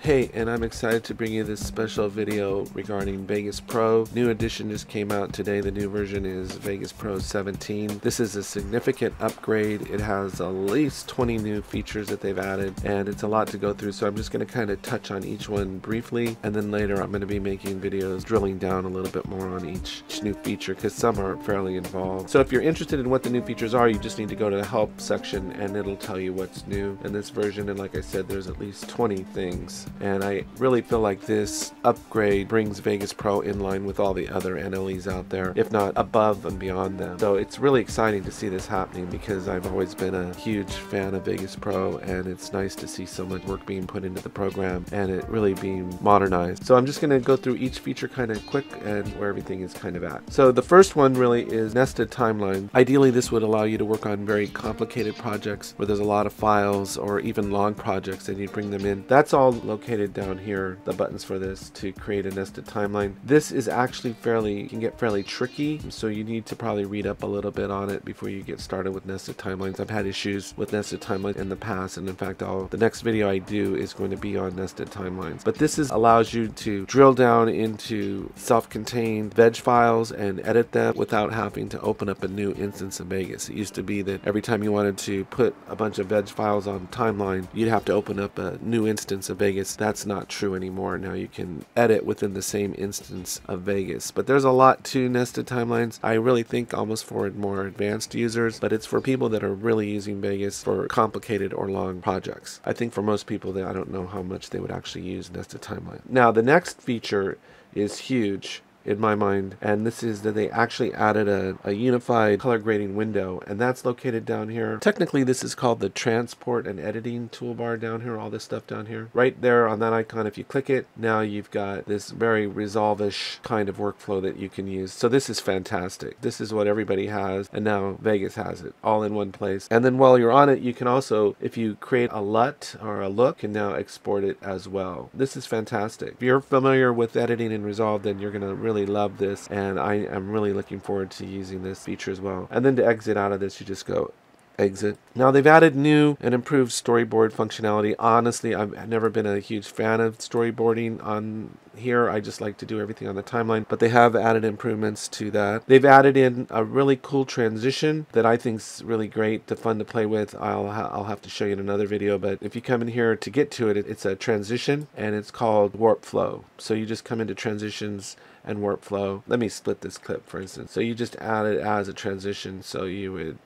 Hey, and I'm excited to bring you this special video regarding Vegas Pro. New edition just came out today. The new version is Vegas Pro 17. This is a significant upgrade. It has at least 20 new features that they've added, and it's a lot to go through. So I'm just going to kind of touch on each one briefly, and then later I'm going to be making videos drilling down a little bit more on each, each new feature because some are fairly involved. So if you're interested in what the new features are, you just need to go to the help section and it'll tell you what's new in this version. And like I said, there's at least 20 things and I really feel like this upgrade brings Vegas Pro in line with all the other NLEs out there, if not above and beyond them. So it's really exciting to see this happening because I've always been a huge fan of Vegas Pro and it's nice to see so much work being put into the program and it really being modernized. So I'm just going to go through each feature kind of quick and where everything is kind of at. So the first one really is nested timeline. Ideally this would allow you to work on very complicated projects where there's a lot of files or even long projects and you bring them in. That's all located down here, the buttons for this to create a nested timeline. This is actually fairly, can get fairly tricky, so you need to probably read up a little bit on it before you get started with nested timelines. I've had issues with nested timelines in the past, and in fact, I'll, the next video I do is going to be on nested timelines. But this is allows you to drill down into self-contained veg files and edit them without having to open up a new instance of Vegas. It used to be that every time you wanted to put a bunch of veg files on timeline, you'd have to open up a new instance of Vegas that's not true anymore. Now you can edit within the same instance of Vegas. But there's a lot to nested timelines. I really think almost for more advanced users, but it's for people that are really using Vegas for complicated or long projects. I think for most people, they, I don't know how much they would actually use nested timeline. Now the next feature is huge in my mind, and this is that they actually added a, a unified color grading window, and that's located down here. Technically, this is called the transport and editing toolbar down here, all this stuff down here. Right there on that icon, if you click it, now you've got this very Resolve-ish kind of workflow that you can use. So this is fantastic. This is what everybody has, and now Vegas has it all in one place. And then while you're on it, you can also, if you create a LUT or a look, can now export it as well. This is fantastic. If you're familiar with editing in Resolve, then you're going to really really love this and I am really looking forward to using this feature as well. And then to exit out of this, you just go exit. Now they've added new and improved storyboard functionality. Honestly, I've never been a huge fan of storyboarding on here. I just like to do everything on the timeline, but they have added improvements to that. They've added in a really cool transition that I think is really great, to fun to play with. I'll ha I'll have to show you in another video, but if you come in here to get to it, it's a transition and it's called warp flow. So you just come into transitions and warp flow. Let me split this clip for instance. So you just add it as a transition. So you would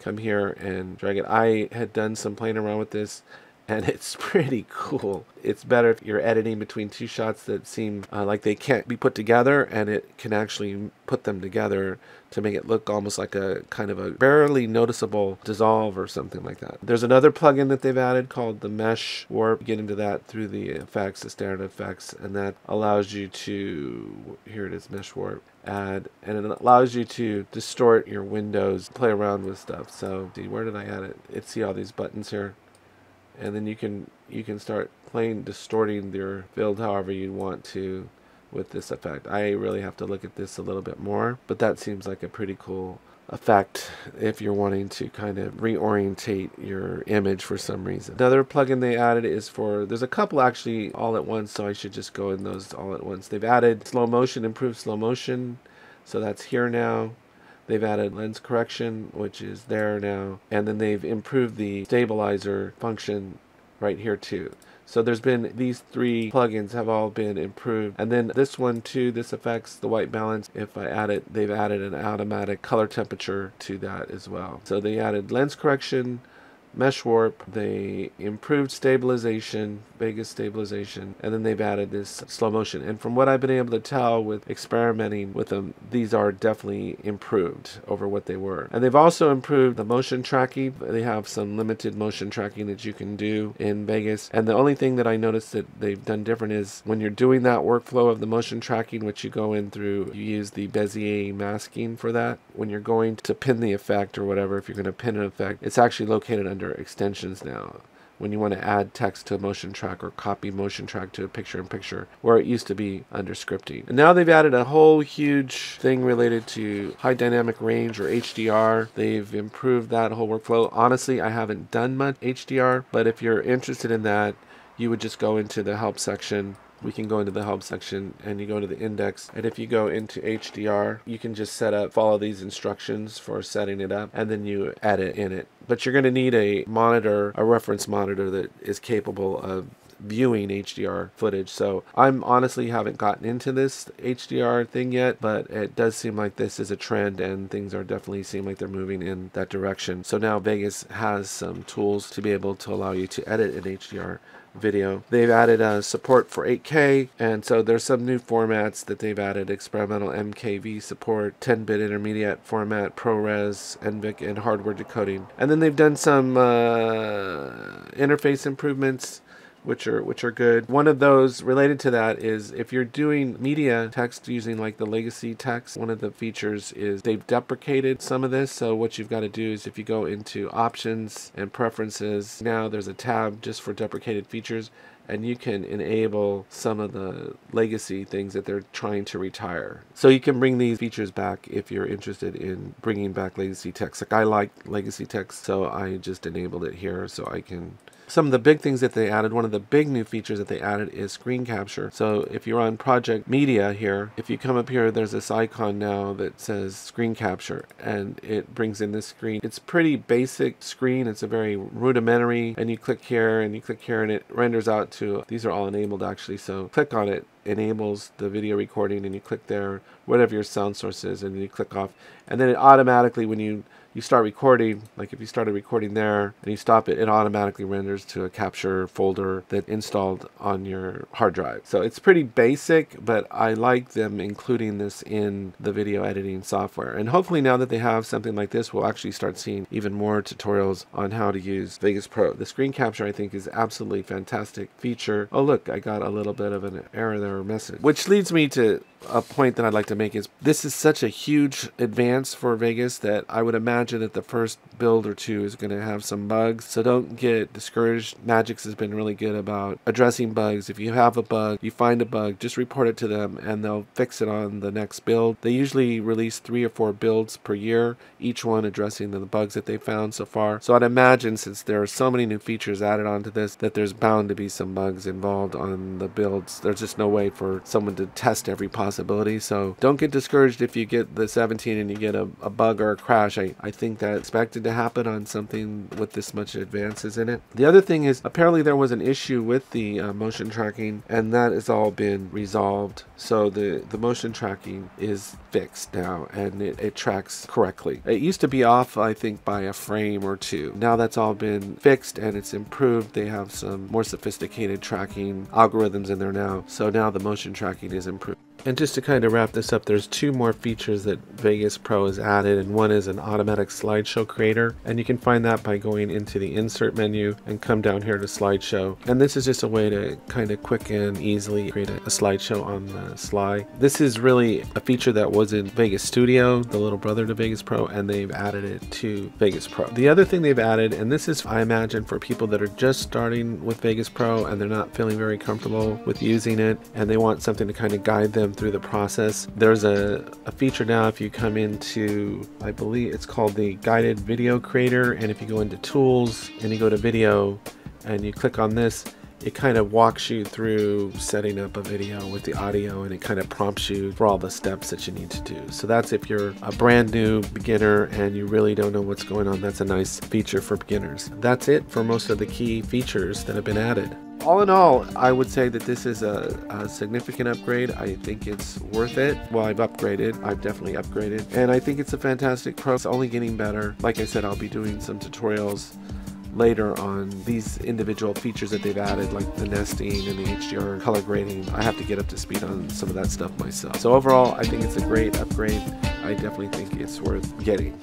come here and drag it. I had done some playing around with this and it's pretty cool. It's better if you're editing between two shots that seem uh, like they can't be put together and it can actually put them together to make it look almost like a kind of a barely noticeable dissolve or something like that. There's another plugin that they've added called the Mesh Warp. Get into that through the effects, the standard effects, and that allows you to, here it is, Mesh Warp add and it allows you to distort your windows play around with stuff so see where did I add it it see all these buttons here and then you can you can start playing distorting your build however you want to with this effect I really have to look at this a little bit more but that seems like a pretty cool effect if you're wanting to kind of reorientate your image for some reason. Another plugin they added is for, there's a couple actually all at once, so I should just go in those all at once. They've added slow motion, improved slow motion, so that's here now. They've added lens correction, which is there now, and then they've improved the stabilizer function right here too. So there's been these three plugins have all been improved. And then this one too, this affects the white balance. If I add it, they've added an automatic color temperature to that as well. So they added lens correction, mesh warp, they improved stabilization, Vegas stabilization, and then they've added this slow motion. And from what I've been able to tell with experimenting with them, these are definitely improved over what they were. And they've also improved the motion tracking. They have some limited motion tracking that you can do in Vegas. And the only thing that I noticed that they've done different is when you're doing that workflow of the motion tracking, which you go in through, you use the Bezier masking for that. When you're going to pin the effect or whatever, if you're going to pin an effect, it's actually located under under extensions now when you want to add text to a motion track or copy motion track to a picture in picture where it used to be under scripting. And now they've added a whole huge thing related to high dynamic range or HDR. They've improved that whole workflow. Honestly, I haven't done much HDR, but if you're interested in that, you would just go into the help section we can go into the help section and you go to the index and if you go into HDR you can just set up follow these instructions for setting it up and then you edit in it but you're going to need a monitor a reference monitor that is capable of viewing HDR footage. So I'm honestly haven't gotten into this HDR thing yet, but it does seem like this is a trend and things are definitely seem like they're moving in that direction. So now Vegas has some tools to be able to allow you to edit in HDR video. They've added uh, support for 8K, and so there's some new formats that they've added: experimental MKV support, 10-bit intermediate format, ProRes, NVIC, and hardware decoding. And then they've done some uh, interface improvements which are which are good. One of those related to that is if you're doing media text using like the legacy text, one of the features is they've deprecated some of this. So what you've got to do is if you go into options and preferences, now there's a tab just for deprecated features and you can enable some of the legacy things that they're trying to retire. So you can bring these features back if you're interested in bringing back legacy text. Like I like legacy text, so I just enabled it here so I can some of the big things that they added, one of the big new features that they added is screen capture. So if you're on project media here, if you come up here, there's this icon now that says screen capture and it brings in this screen. It's pretty basic screen. It's a very rudimentary and you click here and you click here and it renders out to, these are all enabled actually. So click on it enables the video recording and you click there, whatever your sound source is, and you click off. And then it automatically, when you you start recording, like if you started recording there and you stop it, it automatically renders to a capture folder that installed on your hard drive. So it's pretty basic, but I like them including this in the video editing software. And hopefully now that they have something like this, we'll actually start seeing even more tutorials on how to use Vegas Pro. The screen capture I think is absolutely fantastic feature. Oh look, I got a little bit of an error there or message. Which leads me to a point that I'd like to make is this is such a huge advance for Vegas that I would imagine that the first build or two is going to have some bugs. So don't get discouraged. Magix has been really good about addressing bugs. If you have a bug, you find a bug, just report it to them and they'll fix it on the next build. They usually release three or four builds per year, each one addressing the bugs that they found so far. So I'd imagine since there are so many new features added onto this that there's bound to be some bugs involved on the builds. There's just no way for someone to test every possibility. So don't get discouraged if you get the 17 and you get a, a bug or a crash. I, I think that expected to happen on something with this much advances in it. The other thing is apparently there was an issue with the uh, motion tracking and that has all been resolved. So the, the motion tracking is fixed now and it, it tracks correctly. It used to be off, I think, by a frame or two. Now that's all been fixed and it's improved. They have some more sophisticated tracking algorithms in there now. So now the motion tracking is improved. And just to kind of wrap this up, there's two more features that Vegas Pro has added, and one is an automatic slideshow creator. And you can find that by going into the insert menu and come down here to slideshow. And this is just a way to kind of quick and easily create a, a slideshow on the sly. This is really a feature that was in Vegas Studio, the little brother to Vegas Pro, and they've added it to Vegas Pro. The other thing they've added, and this is, I imagine, for people that are just starting with Vegas Pro and they're not feeling very comfortable with using it, and they want something to kind of guide them them through the process. There's a, a feature now if you come into, I believe it's called the guided video creator. And if you go into tools and you go to video and you click on this, it kind of walks you through setting up a video with the audio and it kind of prompts you for all the steps that you need to do. So that's if you're a brand new beginner and you really don't know what's going on, that's a nice feature for beginners. That's it for most of the key features that have been added all in all, I would say that this is a, a, significant upgrade. I think it's worth it. Well, I've upgraded. I've definitely upgraded. And I think it's a fantastic pro. It's only getting better. Like I said, I'll be doing some tutorials later on these individual features that they've added like the nesting and the HDR color grading. I have to get up to speed on some of that stuff myself. So overall, I think it's a great upgrade. I definitely think it's worth getting.